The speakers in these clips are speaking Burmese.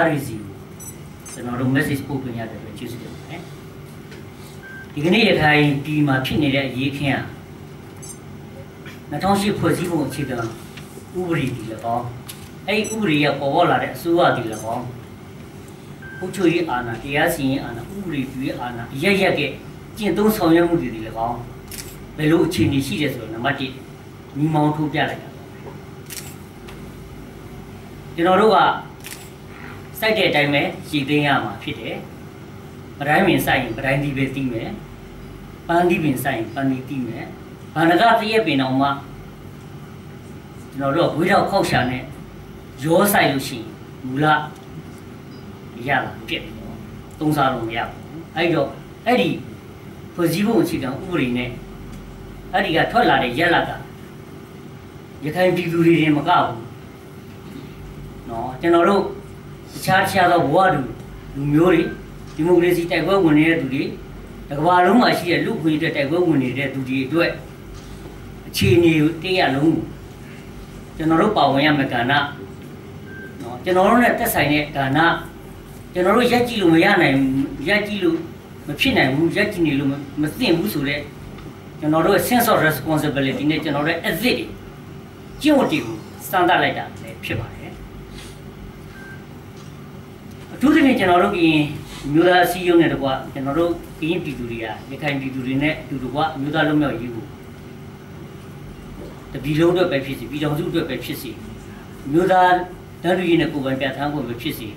အားရစီကျွန်တော်တို့ message ပို့ပေးရတဲ့အတွက်ကျေးဇူးတင်ပါတယ်ဒီကနေ့ရခိုင်ဒီမှာဖြစ်နေတဲ့အရေးခင်းอ่ะ2008ဖွဲ့စည်းပုံအခြေခံဥပဒေဒီ၎င်းအဲ့ဒီဥပဒေရပေါ်ပေါ်လာတဲ့အစိုးရဒီ၎င်းပုချုပ်ရေးအာဏာတရားစီရင်အာဏာဥပဒေပြုရေးအာဏာရရက်ကကျင့်သုံးဆောင်ရွက်မှုတွေဒီ၎င်းဘယ်လိုအခြေအနေရှိတယ်ဆိုတော့နံပါတ်1ညီမောင်းထုတ်ပြလိုက်တာကျွန်တော်တို့က စိုက်တဲ့အတိုင်းပဲရည်သိမ်းရမှာဖြစ်တယ်ပတိုင်းပင်စိုက်ရင်ပတိုင်းဒီပဲတီးမယ်ပန်းဒီပင်စိုက်ရင်ပန်းဒီတီးမယ်ဘာနကတရက်ပင်အောင်မှကျွန်တော်တို့ကဝေးတော့ခောက်ရှာနဲ့ရောဆိုင်လို့ရှိရင်မူလရလာပြက်တယ်နော်သုံးစားလို့မရဘူးအဲ့တော့အဲ့ဒီဖွဲ့စည်းပုံအခြေခံဥပဒေနဲ့အဲ့ဒီကထွက်လာတဲ့ရက်လာကရခိုင်ပြည်သူတွေရင်မကဘူးနော်ကျွန်တော်တို့ တခြားတခြားသောဘဝတူလူမျိုးတွေဒီမိုကရေစီတိုက်ပွဲဝင်နေတဲ့သူတွေတကဘာလုံးမှာရှိတဲ့လူ့ခွင့်အတွက်တိုက်ပွဲဝင်နေတဲ့သူတွေအတွက်အခြေအနေကိုတင်းရလုံးကိုကျွန်တော်တို့ပါဝင်ရမယ့်ကဏ္ဍနော်ကျွန်တော်တို့နဲ့တက်ဆိုင်တဲ့ကဏ္ဍကျွန်တော်တို့ရက်ကြည့်လို့မရနိုင်ဘူးရက်ကြည့်လို့မဖြစ်နိုင်ဘူးရက်ကြည့်နေလို့မသိဘူးဆိုတော့ကျွန်တော်တို့ sense of responsibility နဲ့ကျွန်တော်တို့ ethic တွေကျင့်ဝတ်တွေကိုစံတတ်လိုက်တာလည်းဖြစ်ပါတယ် သူသဖြင့်ကျွန်တော်တို့ကရင်မျိုးသားအစည်းအရုံးနဲ့တကွကျွန်တော်တို့ကရင်ပြည်သူတွေကရခိုင်ပြည်သူတွေနဲ့အတူတကွမျိုးသားလုံးမြောက်ရေးကိုတပြည်လုံးအတွက်ပဲဖြစ်စီပြည်တော်စုအတွက်ပဲဖြစ်စီမျိုးသားတန်းတူရေးနဲ့ကိုယ်ပိုင်ပြဋ္ဌာန်းခွင့်ပဲဖြစ်စီ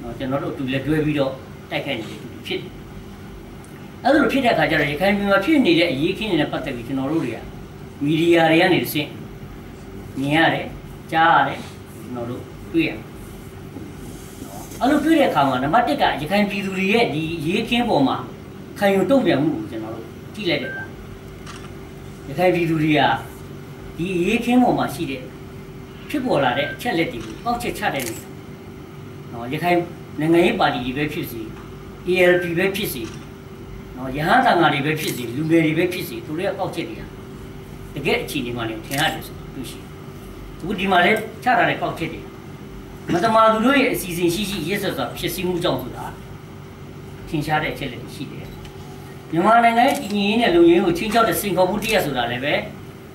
နော်ကျွန်တော်တို့အတူလက်တွဲပြီးတော့တိုက်ခိုက်နေတယ်ဖြစ်အဲ့လိုဖြစ်တဲ့အခါကျတော့ရခိုင်ပြည်မှာဖြစ်နေတဲ့အရေးခင်းတွေနဲ့ပတ်သက်ပြီးကျွန်တော်တို့တွေကမီဒီယာတွေကနေသိမြင်ရတယ်ကြားရတယ်ကျွန်တော်တို့တွေ့ရတယ် အဲ့လိုတွေ့တဲ့အခါမှာနံပါတ်1ကရခိုင်ပြည်သူတွေရဲ့ဒီရေးခင်းပေါ်မှာခံယူတုံ့ပြန်မှုကိုကျွန်တော်တို့ကြည့်လိုက်တဲ့အခါရခိုင်ပြည်သူတွေကဒီရေးခင်းပေါ်မှာရှိတဲ့ဖြစ်ပေါ်လာတဲ့အချက်လက်တွေကိုပေါက်ချက်ချတဲ့နေနော်ရခိုင်နိုင်ငံရေးပါတီတွေပဲဖြစ်စီ ALP ပဲဖြစ်စီနော်ရဟန်းတန်ဃာတွေပဲဖြစ်စီလူငယ်တွေပဲဖြစ်စီသူတို့ရဲ့ပေါက်ချက်တွေကတကယ်အခြေအနေမှလည်းထင်ရတယ်ဆိုလို့ရှိရင်အခုဒီမှာလဲချထားတဲ့ပေါက်ချက်တွေ မတမာသူတို့ရဲ့အစီအစဉ်ရှိရှိရစ်ဆက်စွာဖြစ်စည်းမှုကြောင့်ဆိုတာထင်ရှားတဲ့အချက်လက်တွေရှိတယ်မြန်မာနိုင်ငံရဲ့တည်ငြိမ်ရေးနဲ့လူငယ်ရေးကိုချင်းချောက်တဲ့စင်ခေါ်မှုတရက်ဆိုတာလည်းပဲ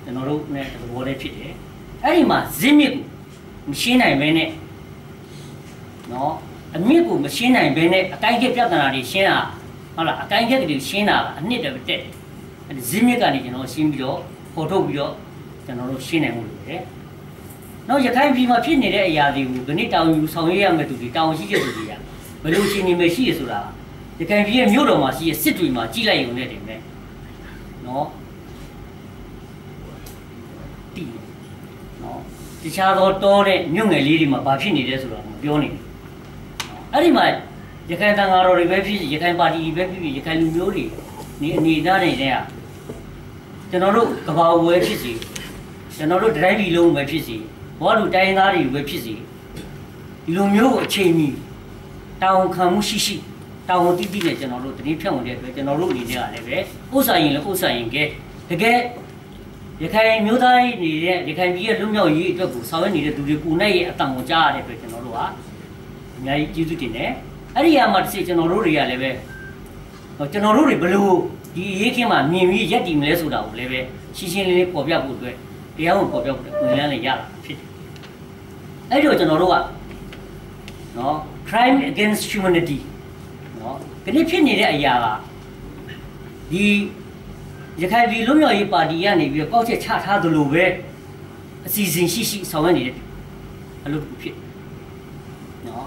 ကျွန်တော်တို့နဲ့သဘောတည်းဖြစ်တယ်အဲ့ဒီမှာဇင်းမြစ်ကိုမရှင်းနိုင်ဘဲနဲ့နော်အမြင့်ကိုမရှင်းနိုင်ဘဲနဲ့အတိုင်းကပြဿနာတွေရှင်းတာဟုတ်လားအတိုင်းကတွေရှင်းတာအနှစ်တည်းတက်တယ်အဲဒီဇင်းမြစ်ကနေကျွန်တော်ရှင်းပြီးတော့ပေါ်ထုတ်ပြီးတော့ကျွန်တော်တို့ရှင်းနိုင်မှုလုပ်တယ် နောက်ရခိုင်ပြည်မှာဖြစ်နေတဲ့အရာတွေကိုဒီနေ့တောင်ယူဆောင်ရွက်ရမယ့်သူတွေတောင်ရှိတဲ့သူတွေကဘယ်လိုရှင်းနေမယ်ရှိရဆိုတာရခိုင်ပြည်ရဲ့မြို့တော်မှာရှိတဲ့စစ်တွေမှာကြီးလိုက်ရုံနဲ့တင်ပဲနော်တီးနော်တခြားသောတောတဲ့မြို့ငယ်လေးတွေမှာဘာဖြစ်နေလဲဆိုတာကိုပြောနေတယ်အဲ့ဒီမှာရခိုင်တန်ဃာတော်တွေပဲဖြစ်ရခိုင်ပါတီတွေပဲဖြစ်ဖြစ်ရခိုင်လူမျိုးတွေနေအနေသားနေတဲ့ကကျွန်တော်တို့ကဘာဝဲဖြစ်စီကျွန်တော်တို့ဒတိုင်းပြည်လုံးပဲဖြစ်စီ ဘောလူတိုင်းသားတွေပဲဖြစ်စီဒီလိုမျိုးကိုအချိန်ကြီးတောင်းခံမှုရှိရှိတောင်းဝန်တိတိနဲ့ကျွန်တော်တို့တတိဖြတ်ဝင်တဲ့အတွက်ကျွန်တော်တို့အနေနဲ့ကလည်းပဲဥစ္စာရင်လည်းဥစ္စာရင်ကဲတကယ်ရခိုင်မျိုးသားရေးနေတဲ့ရခိုင်ပြည်ရဲ့လူမျိုးရေးအတွက်ကိုဆောင်ရွက်နေတဲ့သူတွေကိုနိုင်ရဲ့အတန်ကိုကြားရတဲ့အတွက်ကျွန်တော်တို့ကအများကြီးကျေးဇူးတင်တယ်အဲ့ဒီအမှာတစ်စိကျွန်တော်တို့တွေကလည်းပဲကျွန်တော်တို့တွေဘလို့ဒီအရေးခင်းမှာမြင်ပြီးရက်တည်မလဲဆိုတာကိုလည်းပဲရှင်းရှင်းလင်းလင်းပေါ်ပြဖို့အတွက်တရားကိုပေါ်ပြဖို့ဝင်လန်းလည်းရတာဖြစ်တယ် အဲ့တော့ကျွန်တော်တို့ကနော် crime against humanity နော်ဒီနေ့ဖြစ်နေတဲ့အရာကဒီရခိုင်ပြည်လူမျိုးရေးပါတီကနေပြီးတော့ကောက်ချက်ချထားသလိုပဲအစီအစဉ်ရှိရှိဆောင်ရွက်နေတယ်အလုပ်တစ်ခုဖြစ်နော်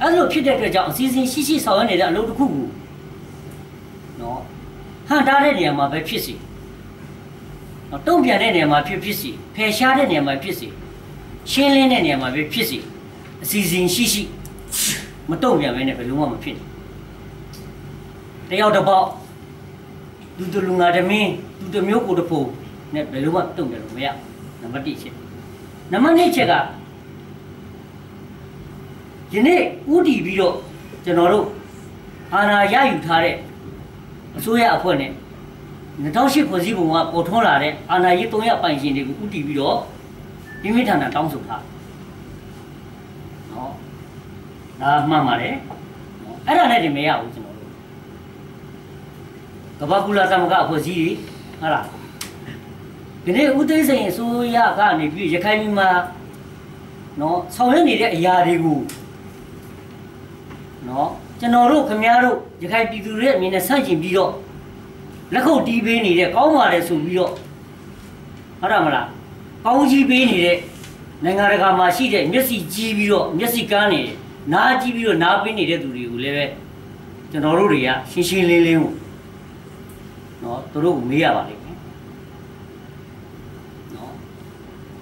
အဲ့လိုဖြစ်တဲ့အတွက်ကြောင့်အစီအစဉ်ရှိရှိဆောင်ရွက်နေတဲ့အလုပ်တစ်ခုကိုနော်ဟန်တားတဲ့နေရာမှာပဲဖြစ်စီနော်တုံ့ပြန်တဲ့နေရာမှာဖြစ်ဖြစ်စီဖယ်ရှားတဲ့နေရာမှာဖြစ်စီ ရှင်းလင်းတဲ့နေရာမှာပဲဖြစ်စီအစီအစဉ်ရှိရှိမတုံ့ပြန်ဘဲနဲ့ဘယ်လုံးမှမဖြစ်ဘူးတယောက်တစ်ပေါက်လူတလူငါတမင်းလူတမျိုးကိုတဖို့နဲ့ဘယ်လိုမှတုံ့ပြန်လို့မရနံပါတ်1ချက်နံပါတ်2ချက်ကယနေ့ဥတီပြီးတော့ကျွန်တော်တို့အာဏာရယူထားတဲ့အစိုးရအဖွဲ့နဲ့2008ဖွဲ့စည်းပုံကပေါ်ထွန်းလာတဲ့အာဏာရေး300ပိုင်ရှင်တွေကိုဥတီပြီးတော့ ပြင်းပြထန်ထန်တောင်းဆိုထားနော်ဒါမှန်ပါတယ်နော်အဲ့ဒါနဲ့တင်မရဘူးကျွန်တော်တို့ကမ္ဘာကူလာသမဂအဖွဲ့အစည်းတွေဟုတ်လားဒီနေ့ဦးသိန်းစိန်အစိုးရကနေပြီးရခိုင်ပြည်မှာနော်ဆောင်ရွက်နေတဲ့အရာတွေကိုနော်ကျွန်တော်တို့ခင်ဗျားတို့ရခိုင်ပြည်သူတွေရဲ့အမြင်နဲ့ဆန့်ကျင်ပြီးတော့လက်ခုပ်တီးပေးနေတဲ့ကောင်းပါတယ်ဆိုပြီးတော့ဟုတ်တယ်မလား ကောင်းကြီးပေးနေတဲ့နိုင်ငံတကာမှာရှိတဲ့မျက်စိကြီးပြီးတော့မျက်စိကန်းနေနားကြီးပြီးတော့နားပေးနေတဲ့သူတွေကိုလည်းပဲကျွန်တော်တို့တွေကရှင်းရှင်းလင်းလင်းကိုနော်သူတို့ကိုမေးရပါလိမ့်မယ်နော်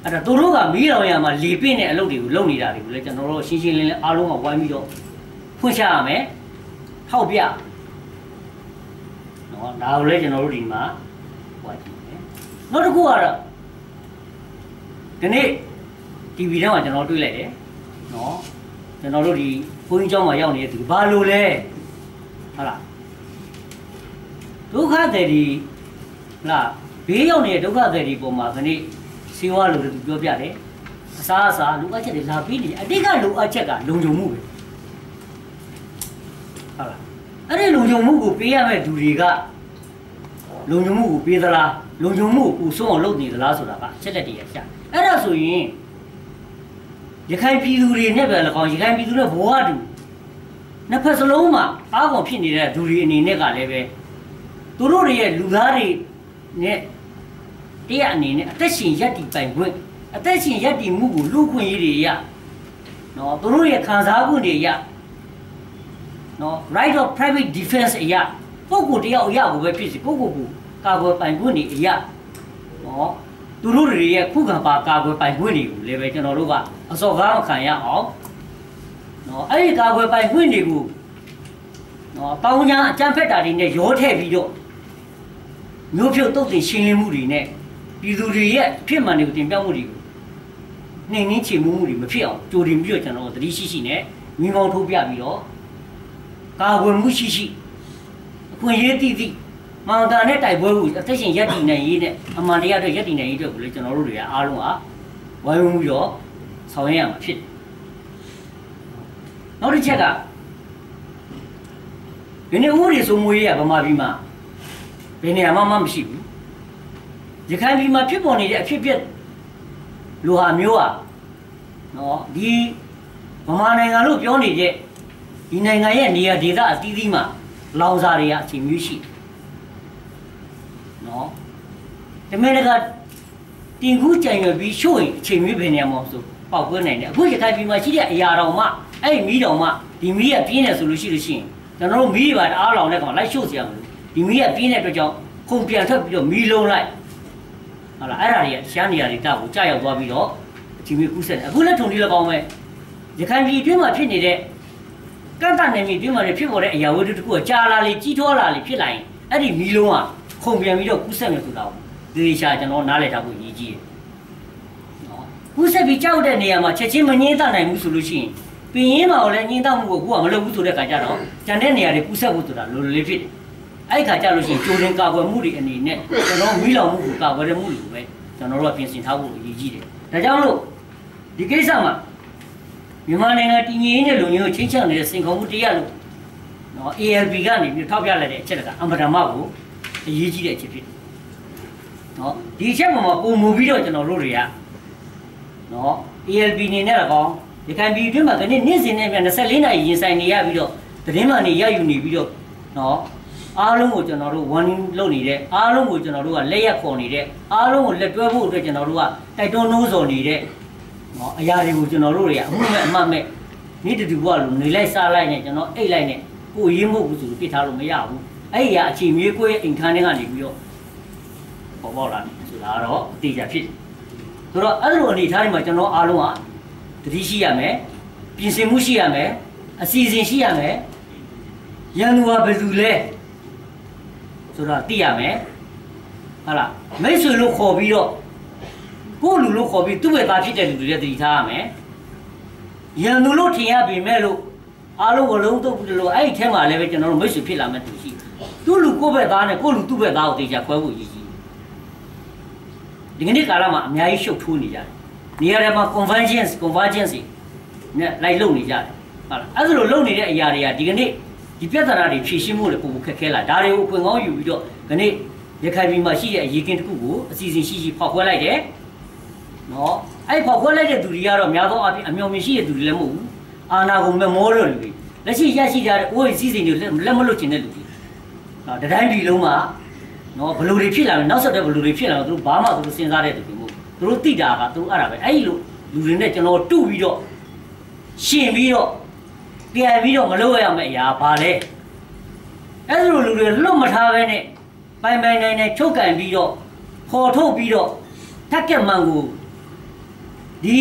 အဲ့ဒါသူတို့ကမေးတော်ရမှာလေပင့်တဲ့အလုပ်တွေကိုလုပ်နေတာတွေကိုလည်းကျွန်တော်တို့ရှင်းရှင်းလင်းလင်းအားလုံးကဝိုင်းပြီးတော့ဖွင့်ချရမယ်ထောက်ပြနော်ဒါကိုလည်းကျွန်တော်တို့ဒီမှာဟောကြည့်မယ်နောက်တစ်ခုကတော့ ဒီနေ့ TV ထဲမှာကျွန်တော်တွေ့လိုက်တယ်နော်ကျွန်တော်တို့ဒီဘုန်းကြီးကျောင်းမှာရောက်နေတဲ့သူဘာလို့လဲဟုတ်လားဒုက္ခသည်တွေဟုတ်လားဘေးရောက်နေတဲ့ဒုက္ခသည်တွေပုံမှာခဏစေဝါလို့သူပြောပြတယ်အစားအစာလူအပ်ချက်တွေလာပြီးနေအတိတ်ကလူအပ်ချက်ကလုံခြုံမှုပဲဟုတ်လားအဲ့ဒီလုံခြုံမှုကိုပေးရမယ့်သူတွေကလုံခြုံမှုကိုပေးသလားလုံခြုံမှုကိုပူဆုံးအောင်လုပ်နေသလားဆိုတာကအချက်လက်တွေရရှာ အဲ့ဒါဆိုရင်ရခိုင်ပြည်သူတွေနဲ့ပဲ၎င်းရခိုင်ပြည်သူတွေဘဝတူနှစ်ဖက်စလုံးမှာအားကုန်ဖြစ်နေတဲ့သူတွေအနေနဲ့ကလည်းပဲသူတို့တွေရဲ့လူသားတွေနဲ့တရားအနေနဲ့အသက်ရှင်ရပ်တည်ပိုင်ခွင့်အသက်ရှင်ရပ်တည်မှုကိုလူခွင့်ရေးတွေရနော်သူတို့ရဲ့ခံစားခွင့်တွေရနော် right of private defense အရာပုဂ္ဂိုလ်တယောက်အရာကိုပဲဖြစ်စီပုဂ္ဂိုလ်ကိုကာကွယ်ပိုင်ခွင့်တွေအရာနော် သူတို့တွေရဲ့ခုခံပါကာကွယ်ပိုင်ခွင့်တွေကိုလည်းပဲကျွန်တော်တို့ကအစော်ကားမခံရအောင်နော်အဲ့ဒီကာကွယ်ပိုင်ခွင့်တွေကိုနော်တောင်းကြအကြမ်းဖက်တာတွေနဲ့ရောထည့်ပြီးတော့မျိုးဖြုတ်တုတ်တင်ရှင်းလင်းမှုတွေနဲ့ပြည်သူတွေရဲ့အဖြစ်မှန်တွေကိုတင်ပြမှုတွေကိုနှိမ်နှင်းချေမှုမှုတွေမဖြစ်အောင်ကြိုတင်ပြီးတော့ကျွန်တော်တို့သတိရှိရှိနဲ့မိမောင်းထုတ်ပြပြီးတော့ကာကွယ်မှုရှိရှိအခွင့်အရေးတည်တည် မောင်တာနဲ့တိုက်ပွဲကိုအသက်ရှင်ရပ်တည်နိုင်ရေးနဲ့အမှန်တရားအတွက်ရပ်တည်နိုင်ရေးအတွက်ကိုလည်းကျွန်တော်တို့တွေကအားလုံးကဝိုင်းဝန်းပြီးတော့ဆောင်ရွက်ရမှာဖြစ်တယ်နောက်တစ်ချက်ကဒီနေ့ဥပဒေစိုးမိုးရေးကဗမာပြည်မှာဘယ်နေရာမှမမရှိဘူးရခိုင်ပြည်မှာဖြစ်ပေါ်နေတဲ့အဖြစ်အပျက်လိုဟာမျိုးอ่ะနော်ဒီဗမာနိုင်ငံလို့ပြောနေတဲ့ဒီနိုင်ငံရဲ့နေရာဒေသအသီးသီးမှာလောင်စာတွေကအချိန်မျိုးရှိတယ် နော်တမင်တကာတင်ကူးကြံရွယ်ပြီးရှို့ရင်အချိန်မျိုးဘယ်နေရာမှာဆိုပေါက်ကွဲနိုင်တယ်အခုရခိုင်ပြည်မှာရှိတဲ့အရာတော်မှအဲ့ဒီမီးတော်မှဒီမီးကပြင်းတယ်ဆိုလို့ရှိလို့ရှိရင်ကျွန်တော်တို့မီးတွေပါအားလောင်တဲ့ကောင်လိုက်ရှို့စီရမလို့ဒီမီးကပြင်းတဲ့အတွက်ကြောင့်ခုန်ပြန်ထွက်ပြီးတော့မီးလုံးလိုက်ဟုတ်လားအဲ့ဒါတွေကရှားနေရာတွေတောက်ကိုကြာရောက်သွားပြီးတော့အချိန်မျိုးကူးဆက်တယ်အခုလက်ထုံလေးလည်းကောင်းပဲရခိုင်ပြည်အတွင်းမှာဖြစ်နေတဲ့ကန့်တတ်နေမြေအတွင်းမှာဖြစ်ပေါ်တဲ့အရာဝတ္ထုတစ်ခုကကြာလာလေကြီးထွားလာလေဖြစ်လာရင်အဲ့ဒီမီးလုံးက ခုန်ပြန်ပြီးတော့ကူးဆက်မယ်ဆိုတာကိုဒီရှာကျွန်တော်နားလည်ထားဖို့ရည်ကြီးတယ်နော်ကူးဆက်ပြီးကြောက်တဲ့နေရာမှာချက်ချင်းမငင်းတတ်နိုင်ဘူးဆိုလို့ရှိရင်ပင်ရင်းမှာလည်းငင်းတတ်မှုကိုကူကမလုပ်ဘူးဆိုတဲ့ခါကျတော့ကျန်တဲ့နေရာတွေကူးဆက်ဖို့ဆိုတာလိုလိုလေးဖြစ်တယ်အဲ့ခါကျလို့ရှိရင်ကြိုတင်ကာကွယ်မှုတွေအနေနဲ့ကျွန်တော်မီးလောင်မှုကိုကာကွယ်ရမှုတွေကိုပဲကျွန်တော်တို့ကပြင်ဆင်ထားဖို့အရေးကြီးတယ်ဒါကြောင့်လို့ဒီကိစ္စမှာမြန်မာနိုင်ငံတည်ငြိမ်တဲ့လူမျိုးချင်းချောက်နေတဲ့စင်ခုံမှုတရားလို့နော် ALB ကနေပြီးထောက်ပြလိုက်တဲ့အချက်ကအမတမကို အရေးကြီးတဲ့အချက်ဖြစ်တယ်နော်ဒီအချက်ပေါ်မှာပုံမူပြီးတော့ကျွန်တော်တို့တွေကနော် ALB နေနဲ့တော့ဒီခိုင်ပြည်အတွင်းမှာဒီနေ့နေ့စဉ်နဲ့ပြန်24နာရီရင်ဆိုင်နေရပြီးတော့သတင်းမှန်တွေရယူနေပြီးတော့နော်အားလုံးကိုကျွန်တော်တို့ warning လုပ်နေတဲ့အားလုံးကိုကျွန်တော်တို့ကလက်ရက်ခေါ်နေတဲ့အားလုံးကိုလက်တွဲဖို့အတွက်ကျွန်တော်တို့ကတိုက်တွန်းနှိုးဆော်နေတဲ့နော်အရာတွေကိုကျွန်တော်တို့တွေကအမှုမဲ့အမှတ်မဲ့နေ့တူတူကလို့နေလိုက်စားလိုက်နဲ့ကျွန်တော်အိတ်လိုက်နဲ့ကိုရင်းမဟုတ်ဘူးဆိုလို့ပြစ်ထားလို့မရဘူး အဲ့ဒီကအချိန်မြေးကိုရဲ့အိမ်ခန်းထဲကနေပြီးတော့ပေါ်ပေါက်လာတယ်ဆိုတာကတော့အတိအကျဖြစ်တယ်ဆိုတော့အဲ့လိုအနေအထားတွေမှာကျွန်တော်အားလုံးကတတိရှိရမယ်ပြင်ဆင်မှုရှိရမယ်အစီအစဉ်ရှိရမယ်ရန်သူကဘယ်သူလဲဆိုတာသိရမယ်ဟုတ်လားမိတ်ဆွေလို့ခေါ်ပြီးတော့ကိုယ့်လူလို့ခေါ်ပြီးသူ့ဘက်သားဖြစ်တဲ့လူတွေလည်းတတိထားရမယ်ရန်သူလို့ထင်ရပေမဲ့လို့အားလုံးကလုံးတော့ဘူးလို့အဲ့ဒီထဲမှာလည်းပဲကျွန်တော်တို့မိတ်ဆွေဖြစ်လာမဲ့သူရှိ သူ့လူကိုယ့်ဘက်သားနဲ့ကိုယ့်လူသူ့ဘက်သားကိုတေချာခွဲဖို့ရည်ကြီးဒီကနေ့ကာလမှာအများကြီးရှုပ်ထိုးနေကြတယ်နေရာတွေမှာ convergence convergence နဲ့လိုက်လုပ်နေကြတယ်ဟုတ်လားအဲ့ဒါလိုလုပ်နေတဲ့အရာတွေကဒီကနေ့ဒီပြဿနာတွေဖြေရှင်းမှုတွေပုံပုံခက်ခဲလာဒါတွေကိုအခွင့်ကောင်းယူပြီးတော့ဒီနေ့ရခိုင်ပြည်မှာရှိတဲ့အရေးကင်းတစ်ခုကိုအစီအစဉ်ရှိရှိဖောက်ခွဲလိုက်တယ်နော်အဲ့ဖောက်ခွဲလိုက်တဲ့သူတွေကတော့အများသောအားဖြင့်အမျော်မြင်ရှိတဲ့သူတွေလည်းမဟုတ်ဘူးအာနာကိုမမောတဲ့လူတွေလက်ရှိရရှိကြတဲ့အိုးစီစဉ်တွေလက်မလွတ်ချင်တဲ့လူတွေနော် တတိုင်းပြည်လုံးမှာနော်ဘလူတွေဖြစ်လာမယ်နောက်ဆက်တဲ့ဘလူတွေဖြစ်လာတော့သူတို့ဘာမှသူတို့စဉ်းစားတဲ့သူတွေမဟုတ်သူတို့သိတာကသူအဲ့ဒါပဲအဲ့လိုလူတွေနဲ့ကျွန်တော်တူပြီးတော့ရှင်ပြီးတော့ပြန်ပြီးတော့မလုပ်ရမယ့်အရာဘာလဲအဲ့လိုလူတွေလွတ်မထားပဲနဲ့ပိုင်ပိုင်နိုင်နိုင်ချုပ်ကန်ပြီးတော့ခေါ်ထုတ်ပြီးတော့ထက်ကက်မှန်ကိုဒီ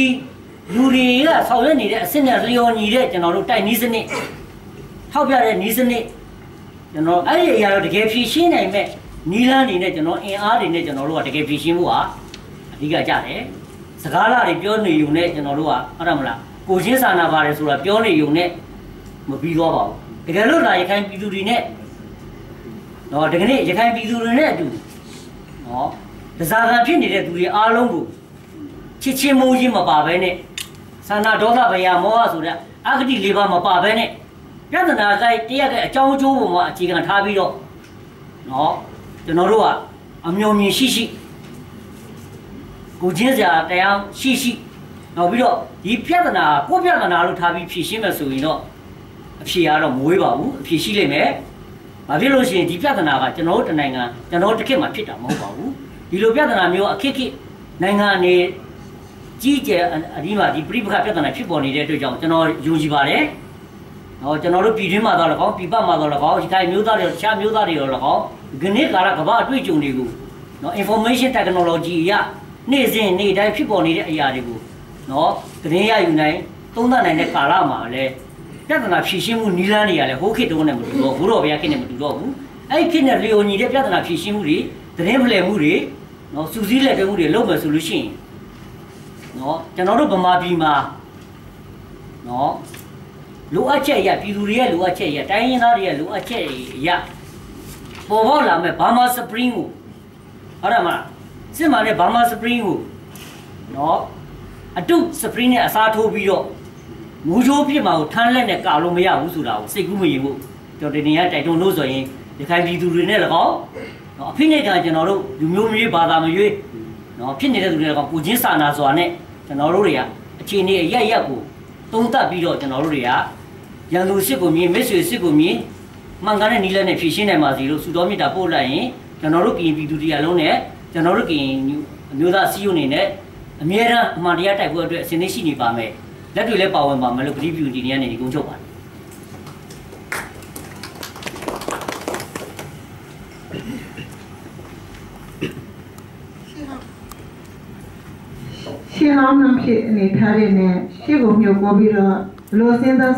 လူတွေကဆောင်ရွက်နေတဲ့အစ်စ်နဲ့လျော်ညီတဲ့ကျွန်တော်တို့တိုက်နီးစနစ်ထောက်ပြတဲ့နီးစနစ် ကျွန်တော်အဲ့ဒီအရာတော့တကယ်ဖြည့်ရှင်းနိုင်မဲ့နီးလန်းနေနဲ့ကျွန်တော်အင်အားတွေနဲ့ကျွန်တော်တို့ကတကယ်ဖြည့်ရှင်းမှုဟာအဓိကကြတယ်စကားလာတွေပြောနေုံနဲ့ကျွန်တော်တို့ကဟုတ်တယ်မလားကိုချင်းစာနာပါတယ်ဆိုတာပြောနေုံနဲ့မပြီးတော့ပါဘူးတကယ်လို့လာရခိုင်ပြည်သူတွေနဲ့တော့ဒီကနေ့ရခိုင်ပြည်သူတွေနဲ့အတူနော်ဒဇာခံဖြစ်နေတဲ့သူတွေအားလုံးကိုချစ်ချင်းမိုးချင်းမပါဘဲနဲ့သာနာဒေါသဗျာမောဟဆိုတဲ့အဂတိလေးပါမပါဘဲနဲ့ ပြဿနာဆိုင်တရက်ကအကြောင်းအကျိုးပေါ်မှာအခြေခံထားပြီးတော့နော်ကျွန်တော်တို့ကအမျော်မြင်ရှိရှိကိုချင်းစရာတရားရှိရှိနောက်ပြီးတော့ဒီပြဿနာကိုပြဿနာလို့ထားပြီးဖြေရှင်းမယ်ဆိုရင်တော့အဖြေကတော့မဝေးပါဘူးအဖြေရှိလိမ့်မယ်ဘာဖြစ်လို့ရှိရင်ဒီပြဿနာကကျွန်တော်တို့တနိုင်ငံကျွန်တော်တို့တစ်ခေတ်မှာဖြစ်တာမဟုတ်ပါဘူးဒီလိုပြဿနာမျိုးအခက်ခက်နိုင်ငံအနေကြီးကျယ်အဒီမှာဒီပြိပခပြဿနာဖြစ်ပေါ်နေတဲ့အတွက်ကြောင့်ကျွန်တော်ယုံကြည်ပါတယ်။ ဟောကျွန်တော်တို့ပြည်တွင်းမှာတော့လည်းကောင်းပြည်ပမှာတော့လည်းကောင်းဒီတိုင်းမျိုးသားတွေတခြားမျိုးသားတွေတော့လည်းကောင်းဒီနေ့ကာလကမ္ဘာအတွေ့အကြုံတွေကိုနော် information technology အရနေ့စဉ်နေ့တိုင်းဖြစ်ပေါ်နေတဲ့အရာတွေကိုနော်သတင်းရယူနိုင်သုံးသပ်နိုင်တဲ့ကာလမှာလည်းပြဿနာဖြေရှင်းမှုနီးလန်းတွေကလည်းဟိုးခေတ်တုန်းကမတူတော့ဘူးတော့ဗျာခေတ်နဲ့မတူတော့ဘူးအဲ့ဒီခေတ်နဲ့လျော်ညီတဲ့ပြဿနာဖြေရှင်းမှုတွေသတင်းဖလှယ်မှုတွေနော်စူးစီးလက်တွဲမှုတွေလုပ်မယ်ဆိုလို့ရှိရင်နော်ကျွန်တော်တို့ဗမာပြည်မှာနော် လိုအပ်ချက်ရပြည်သူတွေရဲ့လိုအပ်ချက်ရတိုင်းရင်းသားတွေရဲ့လိုအပ်ချက်ရပေါ်ပေါက်လာမဲ့ဘာမာစပရင်းကိုဟုတ်တယ်မလားစစ်မှန်တဲ့ဘာမာစပရင်းကိုနော်အတုစပရင်းနဲ့အစားထိုးပြီးတော့ငူချိုးဖြစ်မှာကိုထမ်းလက်နဲ့ကာလို့မရဘူးဆိုတာကိုစိတ်ကူးမရင်ဘူးကျွန်တော်ဒီနေရာတိုက်တွန်းလို့ဆိုရင်ဒီခိုင်ပြည်သူတွေနဲ့လည်းကောင်းနော်အဖိနှိတ်ကကျွန်တော်တို့လူမျိုးမျိုးဘာသာမရွေးနော်ဖြစ်နေတဲ့သူတွေကကိုချင်းစာနာစွာနဲ့ကျွန်တော်တို့တွေကအခြေအနေအရက်ရက်ကိုသုံးသပ်ပြီးတော့ကျွန်တော်တို့တွေက ရန်သူစစ်ကိုမြင်မစ်ဆွေစစ်ကိုမြင်မှန်ကန်တဲ့နီးလက်နဲ့ဖြည့်ရှင်းနိုင်ပါစီလို့ဆုတော်မြတ်တာပို့လိုက်ရင်ကျွန်တော်တို့ကရင်ပြည်သူတရားလုံးနဲ့ကျွန်တော်တို့ကရင်အမျိုးသားစီးရုံနေနဲ့အမြဲတမ်းအမှန်တရားတိုက်ပွဲအတွက်အစဉ်သင့်ရှိနေပါမယ်လက်တွေလည်းပါဝင်ပါမယ်လို့ပြည်ပြည်ဒီနေ့ကနေဒီကုန်းချုပ်ပါတယ်ရှင်းအောင်နှံဖြစ်အနေထားတဲ့နဲ့ရှေ့ကိုမြုပ်ပေါ်ပြီးတော့ဘလို့စဉ်းစား